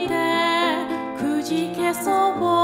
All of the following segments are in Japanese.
てくじけそう。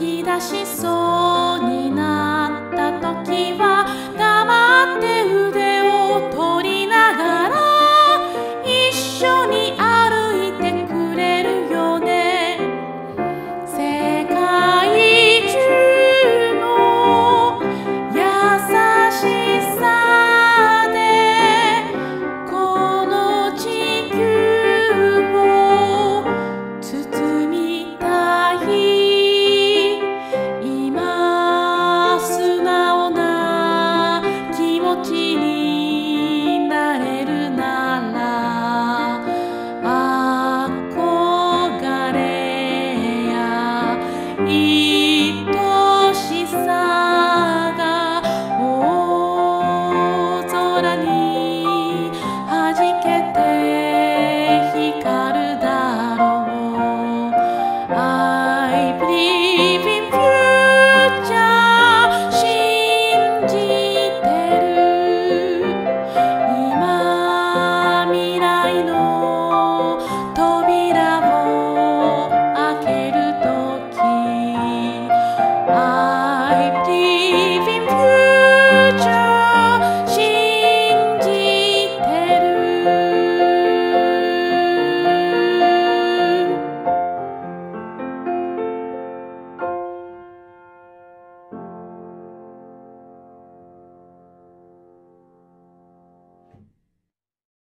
き出しそうになった時は